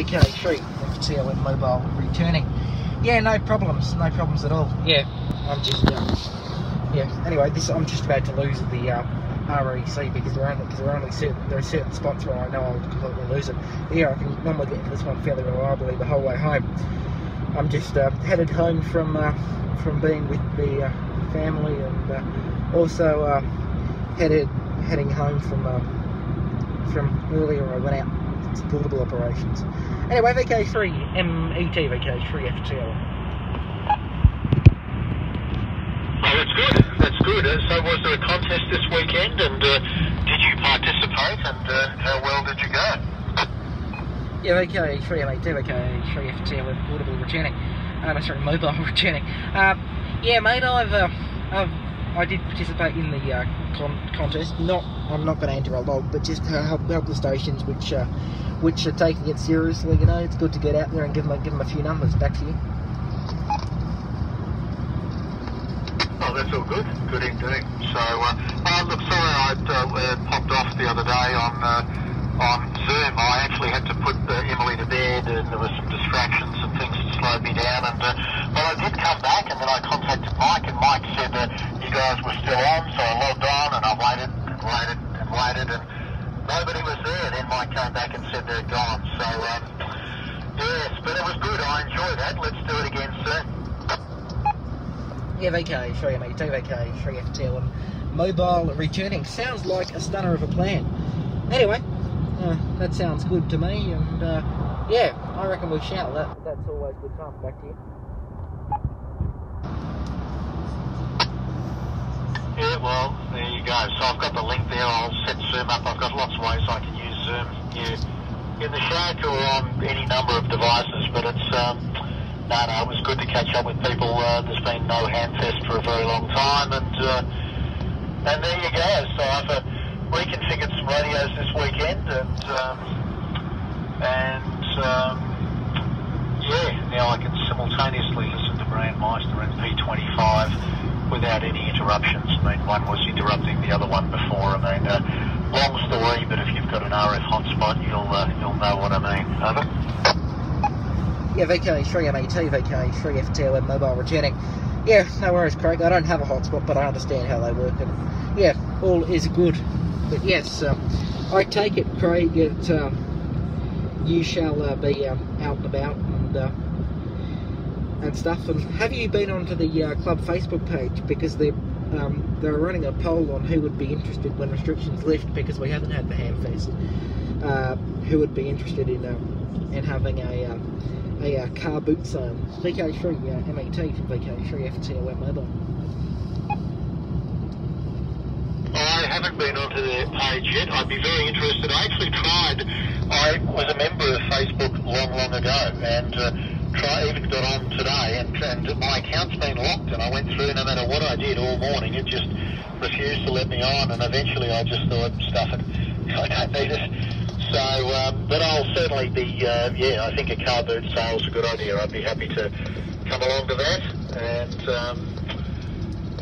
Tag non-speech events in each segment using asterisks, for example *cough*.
VK3 FTLM mobile returning. Yeah, no problems, no problems at all. Yeah, I'm just, uh, yeah. Anyway, this I'm just about to lose the uh, REC because there are only because there are only certain there are certain spots where I know I'll completely lose it. Yeah, I can normally get this one fairly reliably the whole way home. I'm just uh, headed home from uh, from being with the uh, family and uh, also uh, headed heading home from from earlier. I went out to portable operations. Anyway, VK3 MET VK3 FTL. Oh, that's good. That's good. Uh, so, was there a contest this weekend, and uh, did you participate, and uh, how well did you go? Yeah, VK3 MET VK3 FTL with portable returning. Uh, no, sorry, mobile *laughs* returning. Uh, yeah, mate, I've, uh, I've I did participate in the uh, con contest. Not, I'm not going to enter a log, but just to help, help the stations which uh, which are taking it seriously. You know, it's good to get out there and give them give them a few numbers. Back to you. Oh, that's all good. Good indeed. So, uh, uh look, sorry I uh, popped off the other day on uh, on Zoom. I actually had to put Emily to bed, and there were some distractions and things that slowed me down. And but I did come back, and then I contacted Mike, and Mike said that guys were still on, so I logged on, and I waited and waited and waited, and nobody was there. Then Mike came back and said they're gone. So, um, yes, but it was good. I enjoyed that. Let's do it again soon. Yeah, VK, show you mate. VK, show you FTL and mobile returning. Sounds like a stunner of a plan. Anyway, uh, that sounds good to me, and uh, yeah, I reckon we shall. That, that's always good fun. Back to you. Yeah, well, there you go. So I've got the link there. I'll set Zoom up. I've got lots of ways I can use Zoom here in the shack or on any number of devices. But it's um, no, no, it was good to catch up with people. Uh, there's been no Hamfest for a very long time, and uh, and there you go. So I've uh, reconfigured some radios this weekend, and um, and um, yeah, now I can simultaneously listen to Brandmeister and P25 without any interruptions. I mean, one was interrupting the other one before. I mean, uh, long story, but if you've got an RF hotspot, you'll uh, you'll know what I mean. Over. Yeah, VK3 MET, VK3 FTLM mobile returning. Yeah, no worries, Craig. I don't have a hotspot, but I understand how they work, and yeah, all is good. But yes, um, I take it, Craig, that um, you shall uh, be um, out and about and uh, and stuff. And have you been onto the uh, club Facebook page because they're um, they're running a poll on who would be interested when restrictions lift because we haven't had the Hamfest. Uh, who would be interested in um, in having a uh, a uh, car boot sale? VK3 uh, MET VK3 FTLM mobile. I haven't been onto their page yet. I'd be very interested. I actually tried. I was a member of Facebook long, long ago, and try even got on today, and, and my account's been locked, and I went through no matter what I did all morning, it just refused to let me on, and eventually I just thought, stuff it, *laughs* I don't need it. So, um, but I'll certainly be, uh, yeah, I think a car boot sale's a good idea. I'd be happy to come along to that, and um,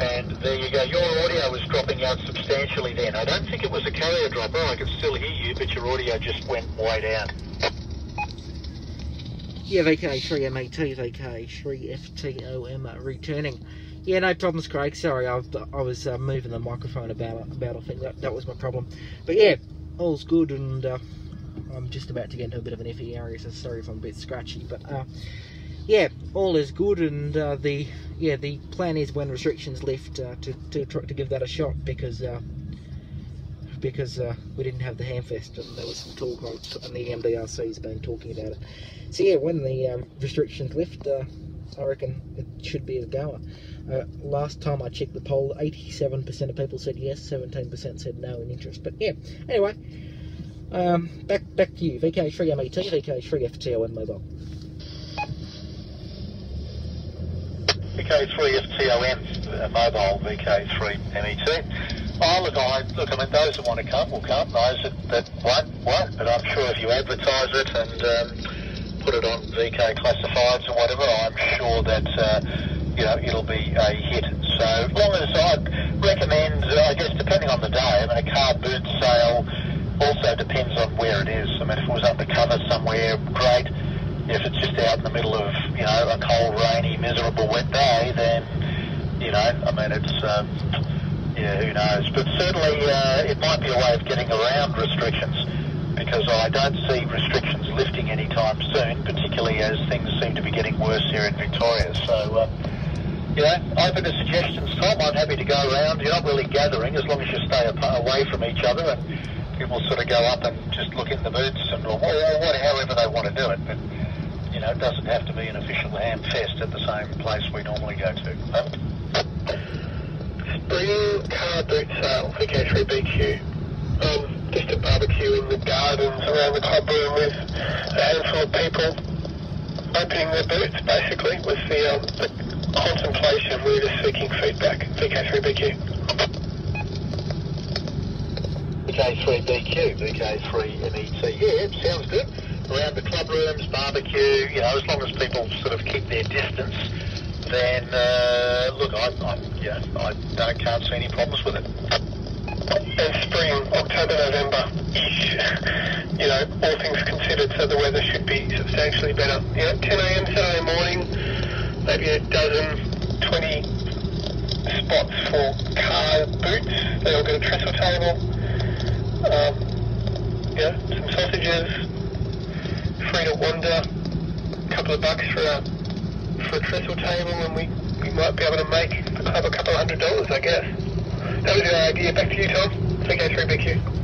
and there you go. Your audio was dropping out substantially then. I don't think it was a carrier dropper. I could still hear you, but your audio just went way down. Yeah, VK3 MAT, VK3 FTOM returning. Yeah, no problems, Craig. Sorry, I, I was uh, moving the microphone about. About I think that that was my problem. But yeah, all's good, and uh, I'm just about to get into a bit of an iffy area, so sorry if I'm a bit scratchy. But uh, yeah, all is good, and uh, the yeah the plan is when restrictions lift uh, to to try to give that a shot because uh, because uh, we didn't have the Hamfest and there was some talk on and the MDRC's been talking about it. So yeah, when the um, restrictions lift, uh, I reckon it should be a goer. Uh, last time I checked the poll, 87% of people said yes, 17% said no in interest. But yeah, anyway, um, back back to you. VK3 MET, VK3 FTOM mobile. VK3 FTOM uh, mobile, VK3 Oh, look, I, look, I mean, those that want to come will come. Those that, that won't, won't. But I'm sure if you advertise it and um, put it on VK classifieds and whatever, I'm sure that, uh, you know, it'll be a hit. So long as I'd recommend, uh, I guess, depending on the day, I mean, a car boot sale also depends on where it is. I mean, if it was undercover somewhere, great. If it's just out in the middle of, you know, a cold, rainy, miserable, wet day, then, you know, I mean, it's, um, yeah, who knows. But certainly uh, it might be a way of getting around restrictions because I don't see restrictions lifting anytime soon, particularly as things seem to be getting worse here in Victoria. So, uh, you know, open to suggestions, Tom. I'm happy to go around. You're not really gathering as long as you stay away from each other and people sort of go up and just look in the boots and or, or however they want to do it. But, you know, it doesn't have to be an official ham fest at the same place we normally go to. Spring car boot sale for K3BQ. Um, just a barbecue in the gardens around the club room with a handful of people opening their booths, basically, with the, um, the contemplation. We're just seeking feedback. VK3BQ. VK3BQ, VK3MET. Yeah, sounds good. Around the club rooms, barbecue, you know, as long as people sort of keep their distance, then, uh, look, I, I, yeah, I don't, can't see any problems with it and spring, October, November-ish, you know, all things considered, so the weather should be substantially better. You know, 10 a.m. Saturday morning, maybe a dozen, 20 spots for car boots. They all get a trestle table. Um, yeah, some sausages, free to wander, a couple of bucks for a, for a trestle table, and we, we might be able to make club a couple of hundred dollars, I guess. That was your idea. Back to you, Tom. VK3BQ.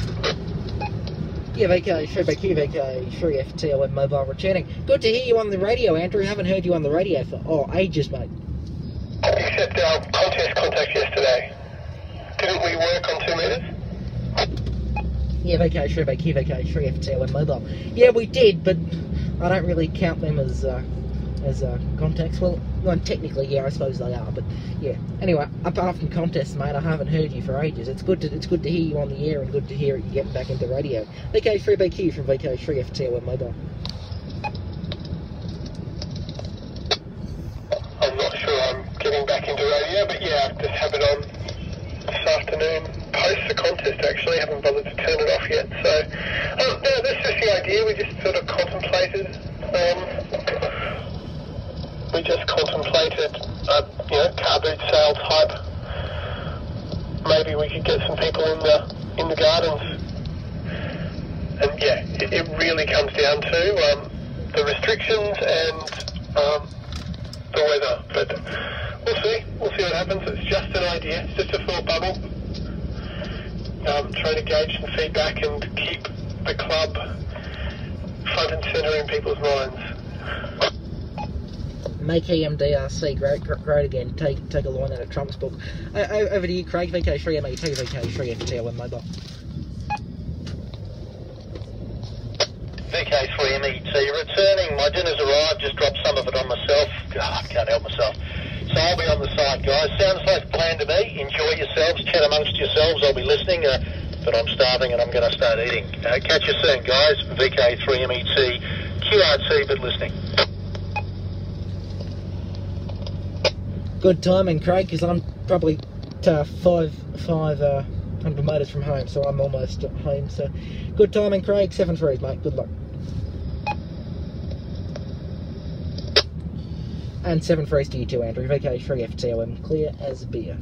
Yeah, VK3BQ, VK3FTLM mobile returning. Good to hear you on the radio, Andrew. Haven't heard you on the radio for, oh, ages, mate. Except our contest contact yesterday. Didn't we work on two metres? Yeah, VK3BQ, VK3FTLM mobile. Yeah, we did, but I don't really count them as, uh, as uh, contacts. Well, well, technically, yeah, I suppose they are, but yeah. Anyway, apart from contests, mate, I haven't heard you for ages. It's good to it's good to hear you on the air and good to hear you getting back into radio. VK3BQ from VK3FTLM Mobile. I'm not sure I'm getting back into radio, but yeah, just have it on this afternoon. Post the contest, actually. haven't bothered to turn it off yet. So, um, no, that's just the idea. We just sort of contemplated. Um, we just contemplated a you know car boot sale type. Maybe we could get some people in the in the gardens. And yeah, it, it really comes down to um, the restrictions and um, the weather. But we'll see. We'll see what happens. It's just an idea. It's just a thought bubble. Um, trying to gauge some feedback and keep the club front and centre in people's minds make EMDRC great, great again. Take take a line out of Trump's book. Over to you, Craig. VK3MET, VK3FTLM mobile. VK3MET returning. My dinner's arrived. Just dropped some of it on myself. God, can't help myself. So I'll be on the side, guys. Sounds like plan to me. Enjoy yourselves. Chat amongst yourselves. I'll be listening. Uh, but I'm starving and I'm going to start eating. Uh, catch you soon, guys. VK3MET, QRT, but listening. Good timing, Craig, because I'm probably uh, five five uh, hundred metres from home, so I'm almost at home. So good timing, Craig. Seven threes, mate. Good luck. And seven threes to you too, Andrew. VK3FTOM, clear as beer.